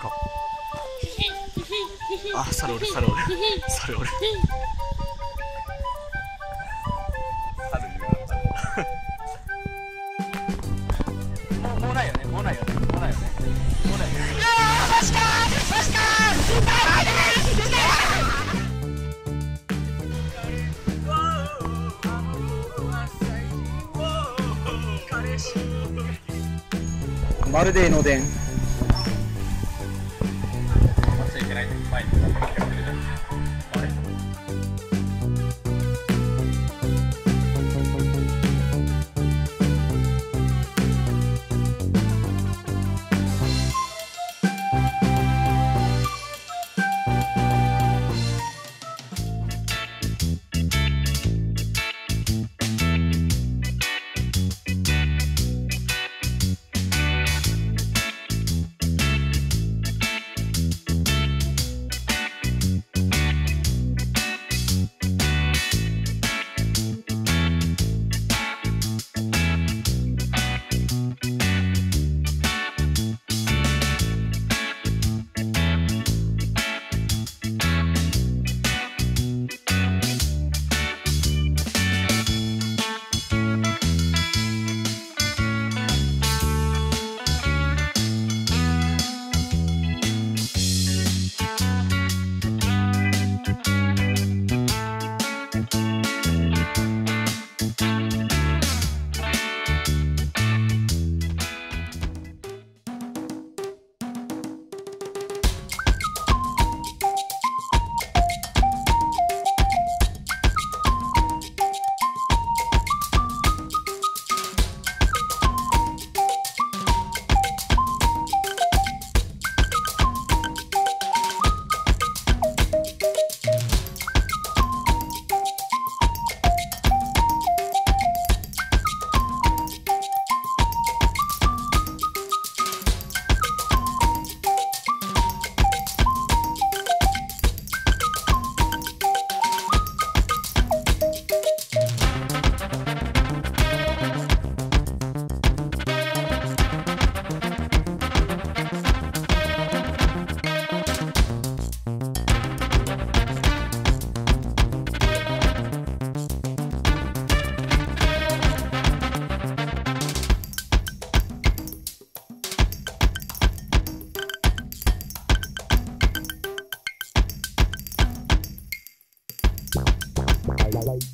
か。あ猿おる猿おる猿おる猿言うなもうもうないよねもうないよねもうないよねもうないよねマジかマジかまるで江ノ電。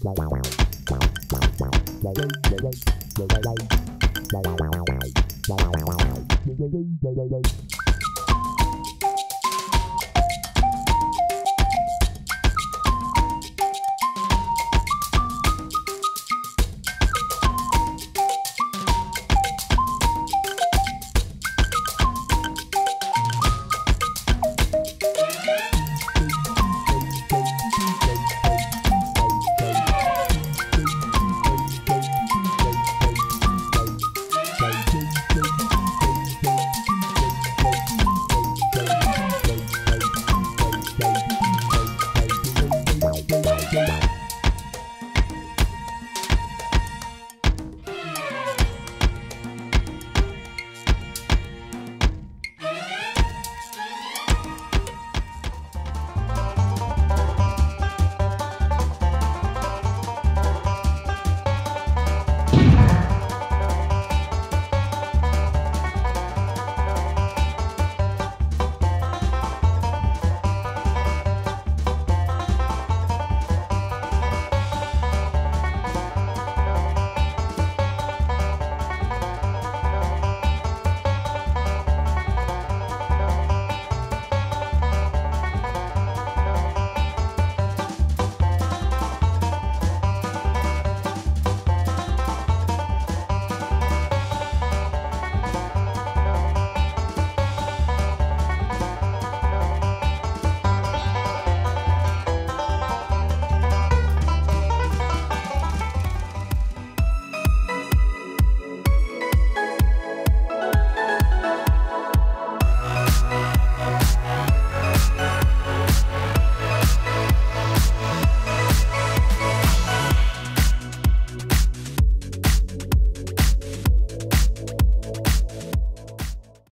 Bye.